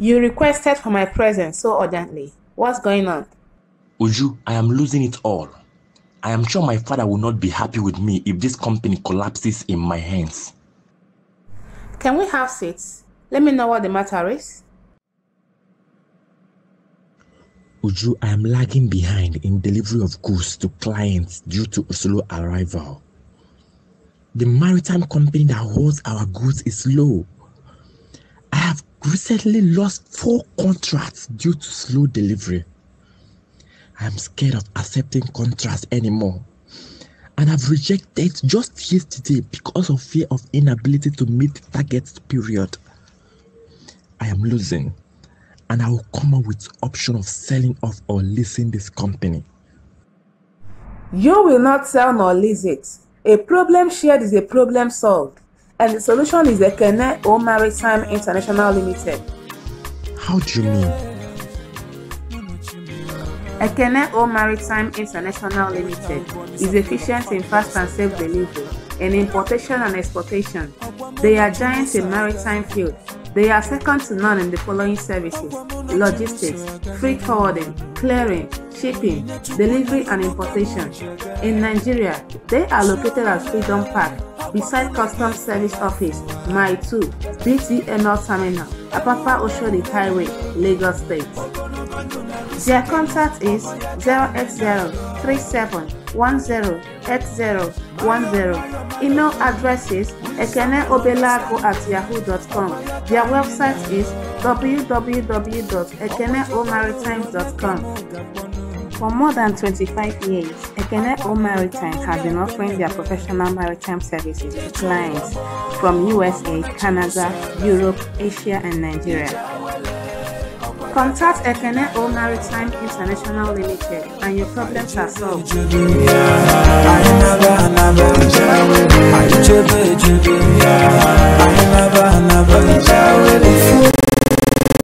You requested for my presence so urgently. What's going on? Uju, I am losing it all. I am sure my father will not be happy with me if this company collapses in my hands. Can we have seats? Let me know what the matter is. Uju, I am lagging behind in delivery of goods to clients due to slow arrival. The maritime company that holds our goods is slow. Recently lost four contracts due to slow delivery. I am scared of accepting contracts anymore and I've rejected just yesterday because of fear of inability to meet the target period. I am losing and I will come up with option of selling off or leasing this company. You will not sell nor lease it. A problem shared is a problem solved, and the solution is Ekene O Maritime International Limited. How do you mean? Ekene O Maritime International Limited is efficient in fast and safe delivery in importation and exportation. They are giants in maritime field. They are second to none in the following services: logistics, freight forwarding, clearing, shipping, delivery and importation. In Nigeria, they are located at Freedom Park beside Customs Service Office, Mile 2, BTML Terminal, Apapa Oshodi Highway, Lagos State. Their contact is 08037108010. Email address is ekeneobelago at yahoo.com. Their website is www.ekeneomaritime.com. For more than 25 years, Ekene O Maritime has been offering their professional maritime services to clients from USA, Canada, Europe, Asia, and Nigeria. Contact Ekene O Maritime International Limited and your problems are solved.